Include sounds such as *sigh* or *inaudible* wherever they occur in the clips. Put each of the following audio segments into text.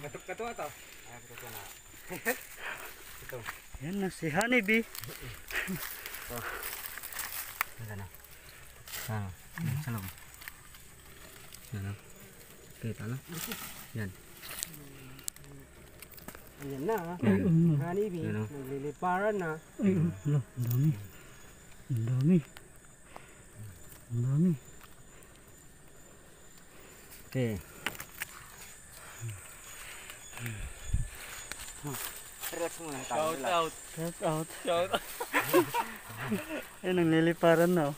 Katok kato ato. Ay kato na. *laughs* Ito. Yan na si Honeybee. *laughs* Wala na. Sana. Sa loob. Yan na. Kita na. Yan. Ayan na, ano. Honeybee, Yan, oh. nagliliparan na. Ay, oh, hala, ang dami. Ang dami. Ang dami. Okay. Relax muna tayo. Shout out. Shout out. Shout out. *laughs* Yan, ang liliparan na. Oh.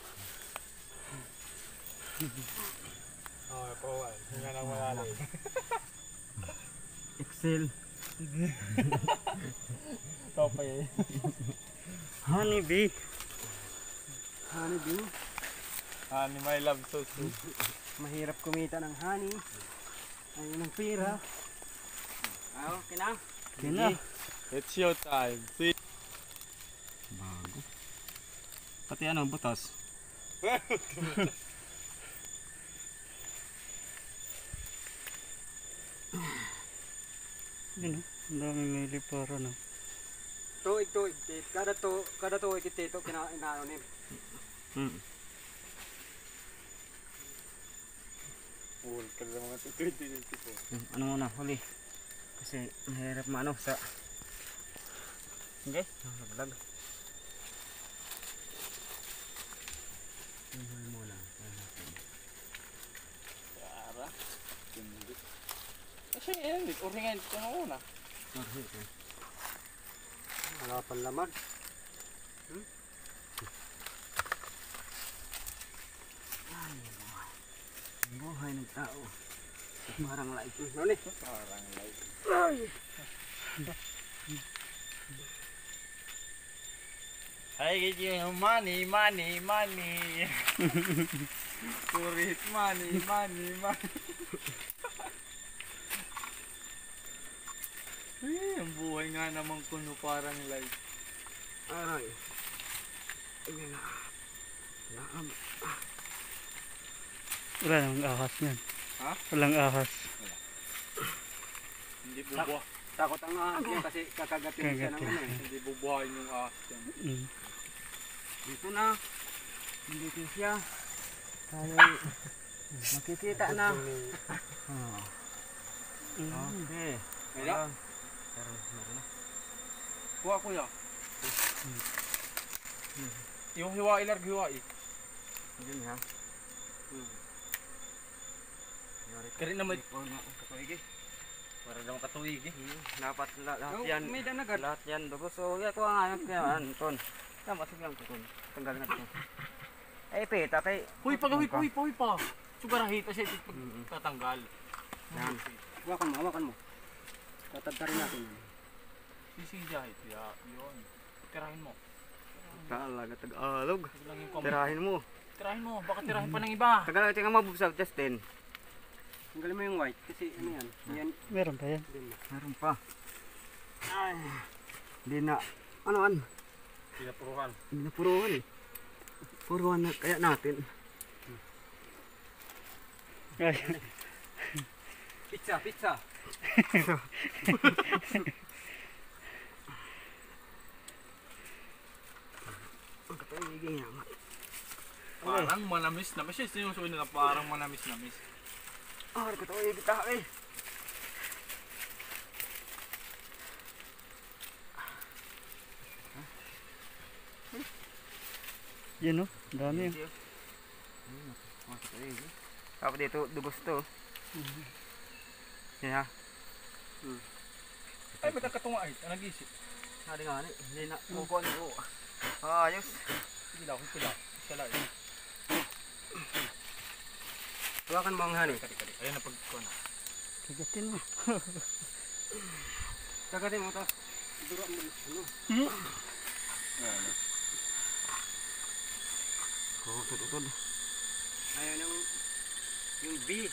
Oh, pro. Hindi na wala na. Excel. *laughs* Kapay. Honeybee. Honeybee, Honey, my love so sweet. mahirap kumita ng honey. Ayun ang pira. Ah, okay na. Yan na. It's show time. See? Bago. Pati ano, butas. *laughs* Oh. Ang daming liliparan. Oh. Tuig, tuig, tit. Kada to, kada tuig ito kina inaano ni. Hmm. Full ka na mga tutoy din tipo. Yung Ano muna, huli. Kasi mahirap maano sa... Okay, nakalag. Muna. Ayan natin. Yara. Hindi. Kasi yan, uringan ko na una. Marhit eh. Wala pang laman. Ang buhay ng tao. Parang light. Ano ni? Parang like. Ay, you money, money, money. *laughs* Kurit money, money, money. *laughs* Ay, ang buhay nga naman kuno parang like. Aray. Ayan na. Laam. Wala nang ahas yan. Ha? Walang ahas. Hindi bubuha, Takot ang ahas yan kasi kakagatin siya ng ano eh. hindi bubuhayin yung ahas yan. Mm. Dito na. Nandito siya. Tayo makikita na. Ah, Pero meron na. kuha kuya. Yung hiwa ilar hiwa eh. Hindi ha. Kari naman. Na, katuig eh. Para daw katuig eh. Dapat la- lahat yan. may danagan. Lahat yan dugo. So, yeah, kuha nga yung kaya, *laughs* Anton. Tama, sige lang tukon. Tanggalin natin. *laughs* Eh, peta, kay... Huy, pag huy, huy, huy pa. Sugarahita siya ito pag Mm-mm. tatanggal. Yan. Hawakan mo, hawakan mo. Tatadtarin natin. yan. Sisijahit, ya, yun. Tirahin mo. Talaga, Tagalog. Ito. Tirahin mo. Tirahin mo, baka tirahin pa ng iba. Tagalog, tingnan mo, bubsag, Justin. Tanggalin mo yung white kasi ano yan. Yan. Meron pa yan. na. Meron pa. Ay. Hindi na. Ano, ano? Pinapuruhan. Hindi na puruhan eh. Puruhan na kaya natin. Ay, Pizza, pizza. Ang katuiging yan. Parang manamis na. Kasi sinusuin nila parang manamis na miss. Ah, ang katuiging tayo eh. yun oh. Ang dami oh. Ang katuiging. Tapos dito, dugos to. Yan ha. Ay, ba't ang katunga ay? Ang nag-isip. Hari nga, hindi na. Kukuha niyo. Ah, ayos. Sige lang, sige lang. Isa lang. Hawakan mo ang hani. Kali, kali. Ayan na pag na. Kagatin mo. *laughs* Kagatin mo to. Dura mo. Ano? Ayan. Oo, tututod. Ayan yung yung B.